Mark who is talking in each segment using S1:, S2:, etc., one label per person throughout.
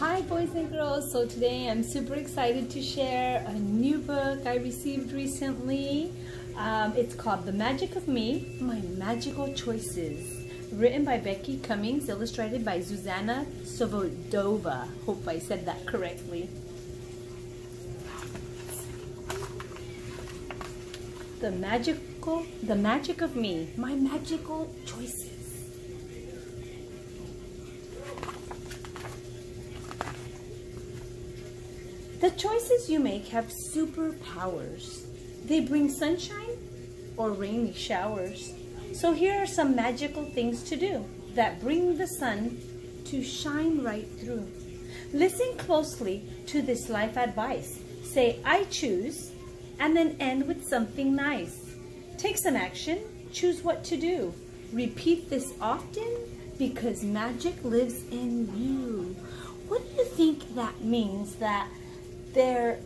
S1: Hi boys and girls, so today I'm super excited to share a new book I received recently. Um, it's called The Magic of Me, My Magical Choices. Written by Becky Cummings, illustrated by Zuzana Sovodova. Hope I said that correctly. The magical, the magic of me, my magical choices. The choices you make have superpowers. They bring sunshine or rainy showers. So here are some magical things to do that bring the sun to shine right through. Listen closely to this life advice. Say, I choose, and then end with something nice. Take some action, choose what to do. Repeat this often because magic lives in you. What do you think that means that there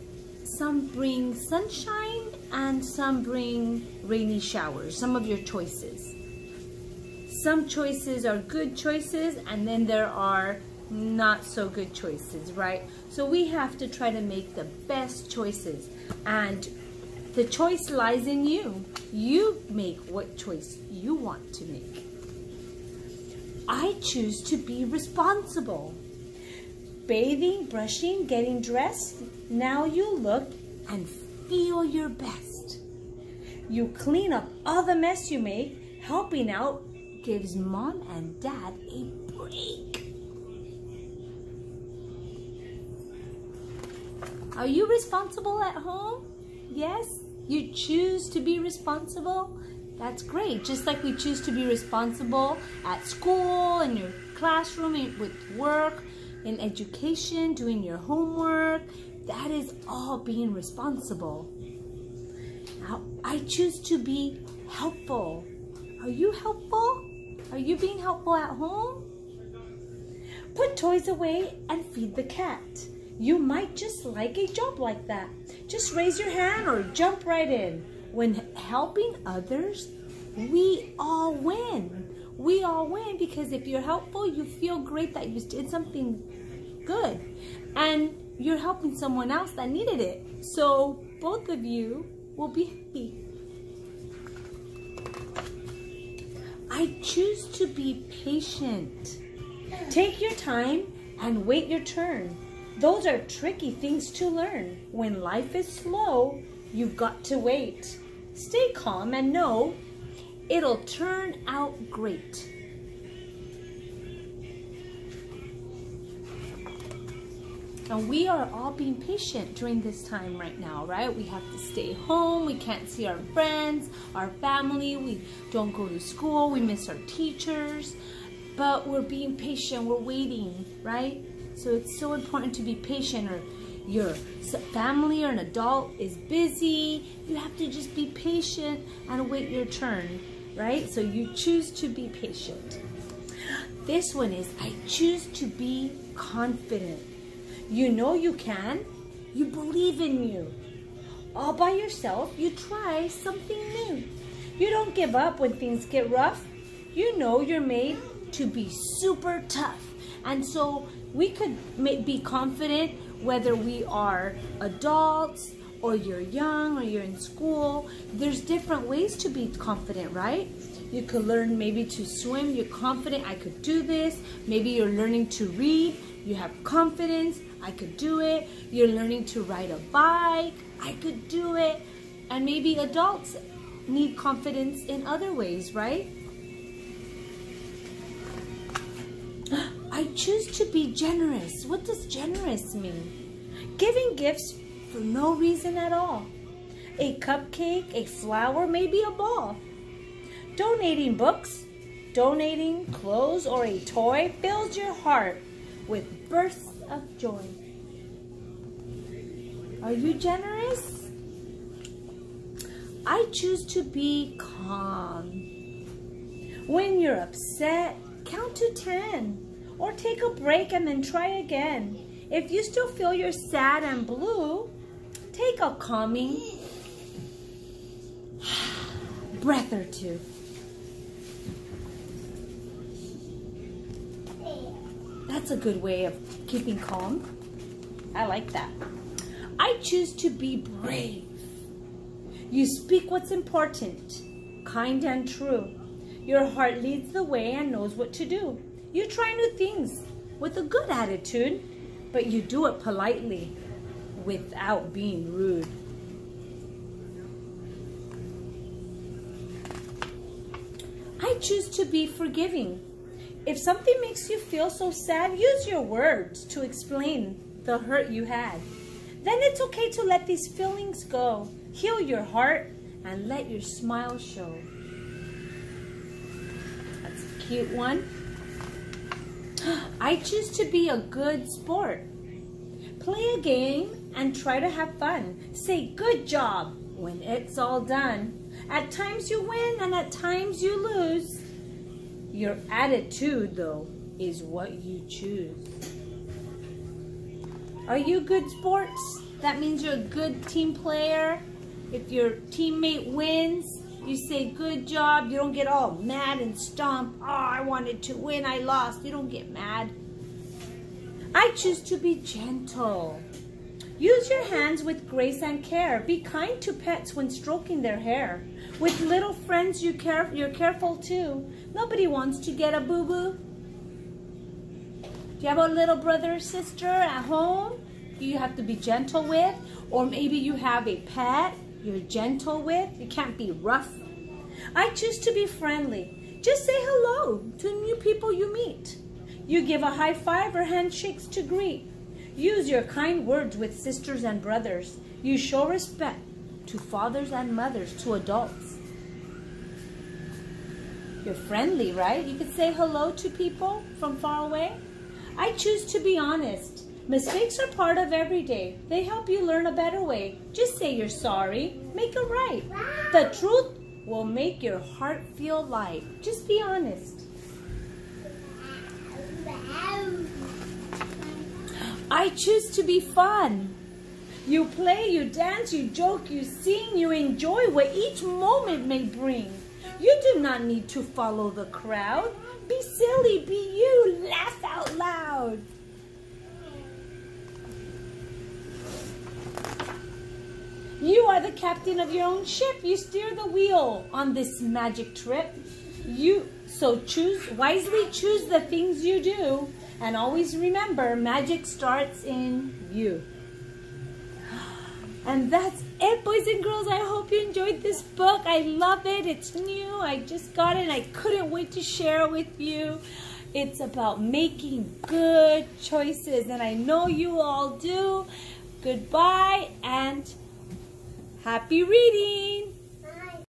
S1: some bring sunshine and some bring rainy showers some of your choices. Some choices are good choices and then there are not so good choices right? So we have to try to make the best choices. And the choice lies in you. You make what choice you want to make. I choose to be responsible. Bathing, brushing, getting dressed, now you look and feel your best. You clean up all the mess you make, helping out gives mom and dad a break. Are you responsible at home? Yes? You choose to be responsible? That's great. Just like we choose to be responsible at school, in your classroom, with work, in education, doing your homework. That is all being responsible. Now, I choose to be helpful. Are you helpful? Are you being helpful at home? Put toys away and feed the cat. You might just like a job like that. Just raise your hand or jump right in. When helping others, we all win we all win because if you're helpful, you feel great that you did something good. And you're helping someone else that needed it. So both of you will be happy. I choose to be patient. Take your time and wait your turn. Those are tricky things to learn. When life is slow, you've got to wait. Stay calm and know It'll turn out great. And we are all being patient during this time right now, right? We have to stay home. We can't see our friends, our family. We don't go to school. We miss our teachers. But we're being patient. We're waiting, right? So it's so important to be patient or your family or an adult is busy. You have to just be patient and wait your turn right? So you choose to be patient. This one is, I choose to be confident. You know you can. You believe in you. All by yourself, you try something new. You don't give up when things get rough. You know you're made to be super tough. And so we could be confident whether we are adults, or you're young or you're in school, there's different ways to be confident, right? You could learn maybe to swim, you're confident, I could do this. Maybe you're learning to read, you have confidence, I could do it. You're learning to ride a bike, I could do it. And maybe adults need confidence in other ways, right? I choose to be generous. What does generous mean? Giving gifts for no reason at all. A cupcake, a flower, maybe a ball. Donating books, donating clothes, or a toy fills your heart with bursts of joy. Are you generous? I choose to be calm. When you're upset, count to 10 or take a break and then try again. If you still feel you're sad and blue, Take a calming breath or two. That's a good way of keeping calm. I like that. I choose to be brave. You speak what's important, kind and true. Your heart leads the way and knows what to do. You try new things with a good attitude, but you do it politely without being rude. I choose to be forgiving. If something makes you feel so sad, use your words to explain the hurt you had. Then it's okay to let these feelings go. Heal your heart and let your smile show. That's a cute one. I choose to be a good sport. Play a game and try to have fun. Say good job when it's all done. At times you win and at times you lose. Your attitude, though, is what you choose. Are you good sports? That means you're a good team player. If your teammate wins, you say good job. You don't get all mad and stomp. Oh, I wanted to win, I lost. You don't get mad. I choose to be gentle. Use your hands with grace and care. Be kind to pets when stroking their hair. With little friends, you care, you're careful too. Nobody wants to get a boo-boo. Do you have a little brother or sister at home you have to be gentle with? Or maybe you have a pet you're gentle with. You can't be rough. I choose to be friendly. Just say hello to new people you meet. You give a high five or handshakes to greet. Use your kind words with sisters and brothers. You show respect to fathers and mothers, to adults. You're friendly, right? You could say hello to people from far away. I choose to be honest. Mistakes are part of every day. They help you learn a better way. Just say you're sorry. Make it right. The truth will make your heart feel light. Just be honest. I choose to be fun. You play, you dance, you joke, you sing, you enjoy what each moment may bring. You do not need to follow the crowd. Be silly, be you, laugh out loud. You are the captain of your own ship. You steer the wheel on this magic trip. You so choose wisely choose the things you do and always remember magic starts in you. And that's it, boys and girls. I hope you enjoyed this book. I love it. It's new. I just got it and I couldn't wait to share it with you. It's about making good choices, and I know you all do. Goodbye and happy reading.